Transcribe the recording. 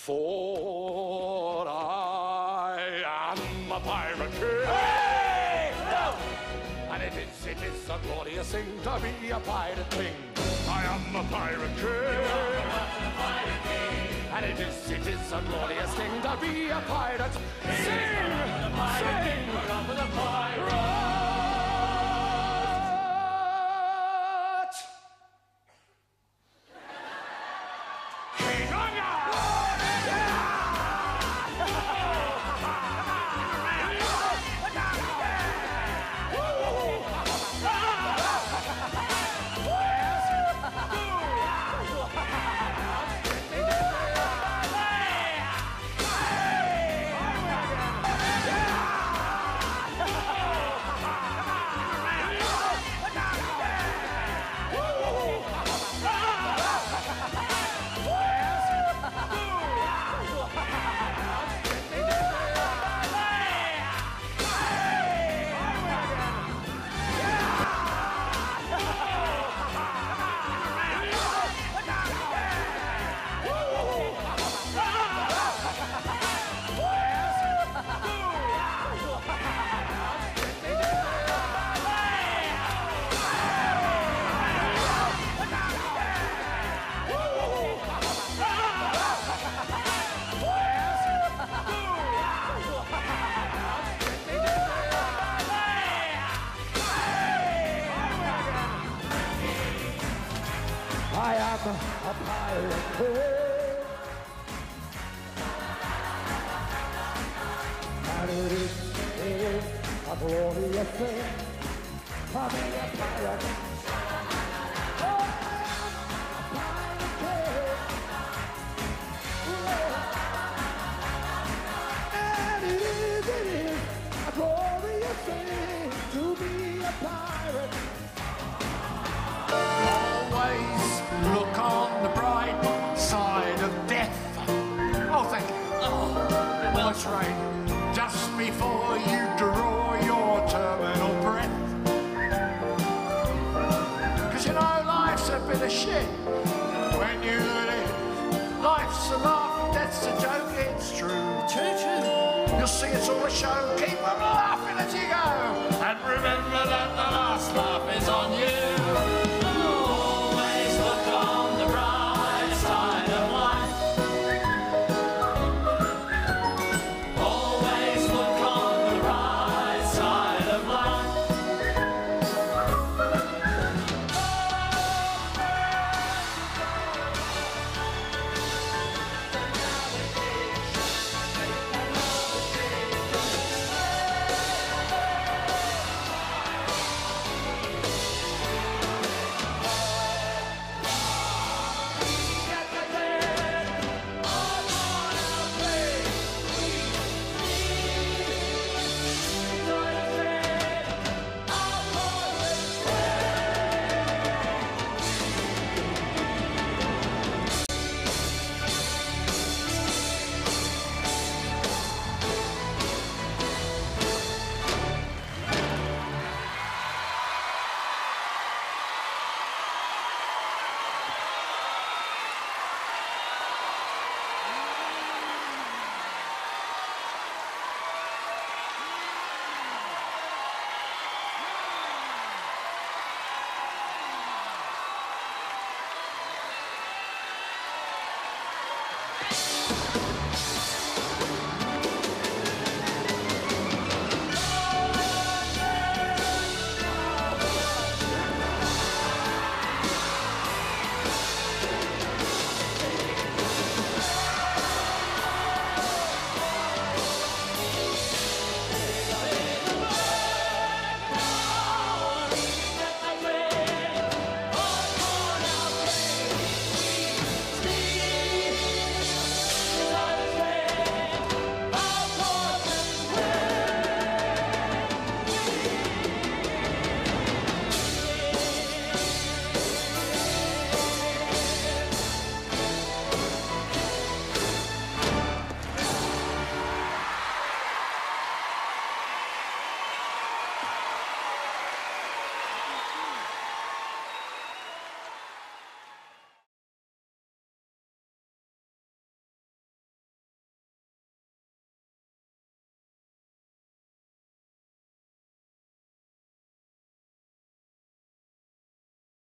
For I am a pirate king. Hey! No! And it is, it is a glorious thing to be a pirate king. I am a pirate king. And it is, it is a glorious thing to be a pirate. Sing, And it is, it is a glorious thing to be a pirate. A pirate. Always look bright side of death. Oh, thank you. Oh, that's right. Just before you draw your terminal breath. Cause you know life's a bit of shit when you live. Life's a laugh, death's a joke, it's true. True. You'll see it's all a show. keep alive.